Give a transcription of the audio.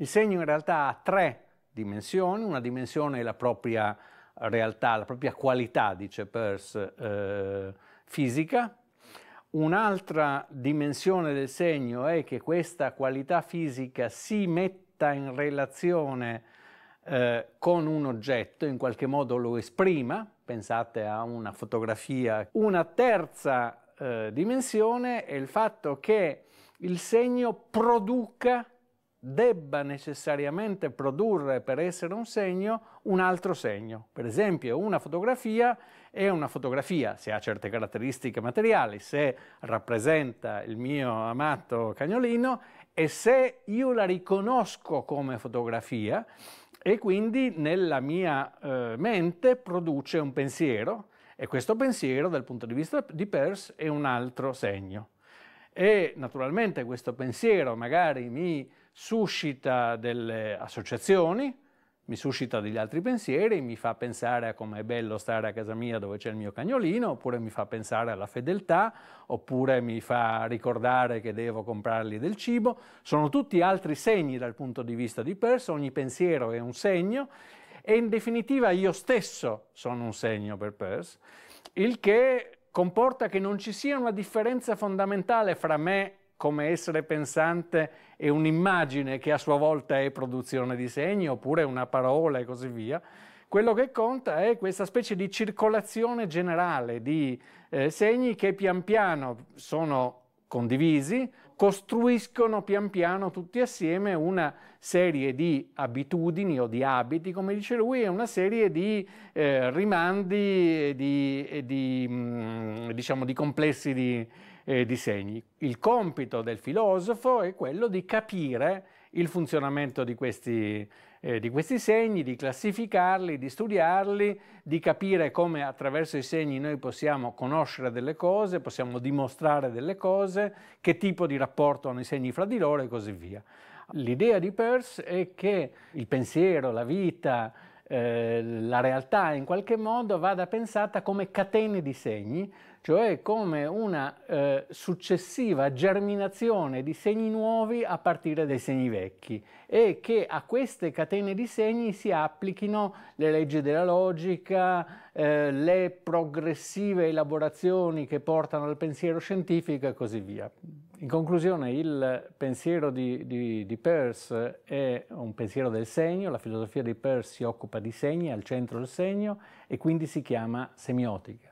Il segno in realtà ha tre dimensioni, una dimensione è la propria realtà, la propria qualità, dice Peirce, eh, fisica, Un'altra dimensione del segno è che questa qualità fisica si metta in relazione eh, con un oggetto, in qualche modo lo esprima, pensate a una fotografia. Una terza eh, dimensione è il fatto che il segno produca debba necessariamente produrre per essere un segno un altro segno. Per esempio una fotografia è una fotografia se ha certe caratteristiche materiali, se rappresenta il mio amato cagnolino e se io la riconosco come fotografia e quindi nella mia eh, mente produce un pensiero e questo pensiero dal punto di vista di Peirce è un altro segno. E naturalmente questo pensiero magari mi suscita delle associazioni, mi suscita degli altri pensieri, mi fa pensare a com'è bello stare a casa mia dove c'è il mio cagnolino, oppure mi fa pensare alla fedeltà, oppure mi fa ricordare che devo comprargli del cibo. Sono tutti altri segni dal punto di vista di Peirce, ogni pensiero è un segno e in definitiva io stesso sono un segno per Peirce, il che comporta che non ci sia una differenza fondamentale fra me come essere pensante e un'immagine che a sua volta è produzione di segni oppure una parola e così via. Quello che conta è questa specie di circolazione generale di eh, segni che pian piano sono condivisi, costruiscono pian piano tutti assieme una serie di abitudini o di abiti, come dice lui, e una serie di eh, rimandi e di, e di, mm, diciamo, di complessi di, eh, di segni. Il compito del filosofo è quello di capire il funzionamento di questi, eh, di questi, segni, di classificarli, di studiarli, di capire come attraverso i segni noi possiamo conoscere delle cose, possiamo dimostrare delle cose, che tipo di rapporto hanno i segni fra di loro e così via. L'idea di Peirce è che il pensiero, la vita, eh, la realtà in qualche modo vada pensata come catene di segni, cioè come una eh, successiva germinazione di segni nuovi a partire dai segni vecchi e che a queste catene di segni si applichino le leggi della logica, eh, le progressive elaborazioni che portano al pensiero scientifico e così via. In conclusione, il pensiero di, di, di, Peirce è un pensiero del segno, la filosofia di Peirce si occupa di segni, è al centro del segno e quindi si chiama semiotica.